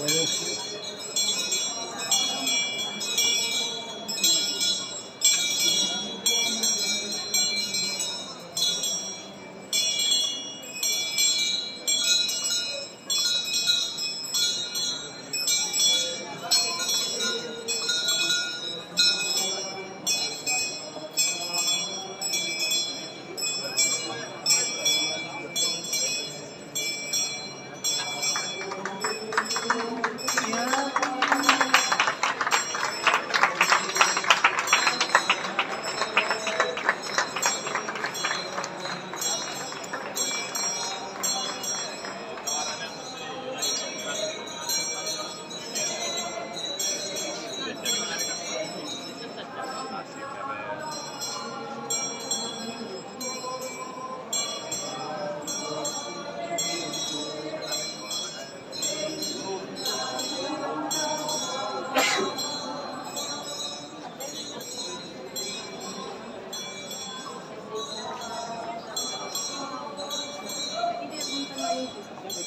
Conheci.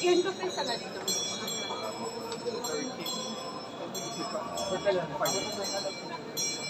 ¿Quién toca el saladito?